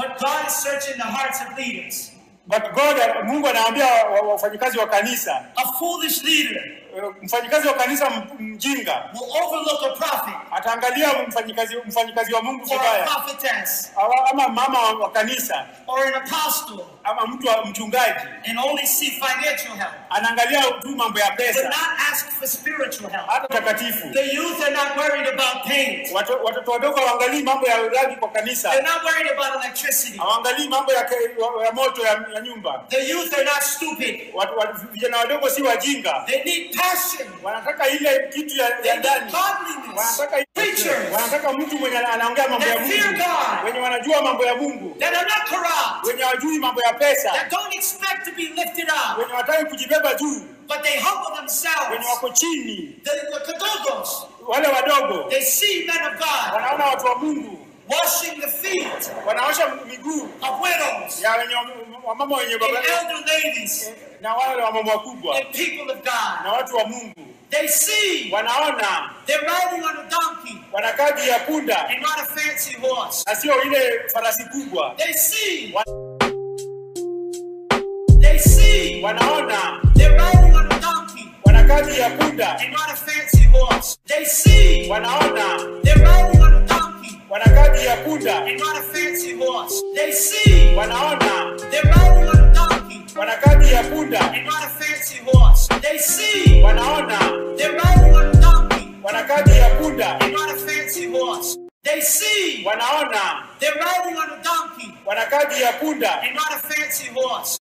But God is searching the hearts of leaders. But God, Mungu anaambia wa- wa- wafanyikazi wa kanisa, A foolish leader eh, mfanyikazi wa kanisa mjinga will overlook a prophet ataangalia mfanyikazi mfanyikazi wa Mungu or a vibaya, ama mama wa, kanisa or an apostle ama mtu wa mchungaji and only see financial help, anaangalia tu mambo ya pesa, but not ask for spiritual help. hata takatifu. The youth are not worried about paint. Watoto wadogo hawaangalii mambo ya rangi kwa kanisa, They're not worried about electricity. hawaangalii mambo ya, ya moto ya, nyumba. The youth are not stupid. Watu, vijana wadogo si wajinga, They need passion. wanataka ile kitu ya, ndani, wanataka Preachers. Wanataka mtu mwenye anaongea mambo ya Mungu, wenye wanajua mambo ya Mungu, that are not corrupt, wenye wajui mambo ya pesa, that don't expect to be lifted up, wenye wataki kujibeba juu, but they humble themselves. wenye wako chini, The, the Kadogos, wale wadogo. They see men of God. Wanaona watu wa Mungu washing the feet wanaosha miguu of widows ya wenye wamama wenye and elder ladies na wale wamama wakubwa and people of God. na watu wa Mungu They see wanaona they're riding on a donkey wanakaa juu ya punda and not a fancy horse. na sio ile farasi kubwa. They see. They see Wanaona they're riding on a donkey wanakaa juu ya punda, and not a fancy horse. They see wanaona they're riding and not a fancy horse. They see. Wanaona. They're riding on a donkey wanakaa juu ya punda, and not a fancy horse. They see. Wanaona. They're riding on a donkey wanakaa juu ya punda, and not a fancy horse.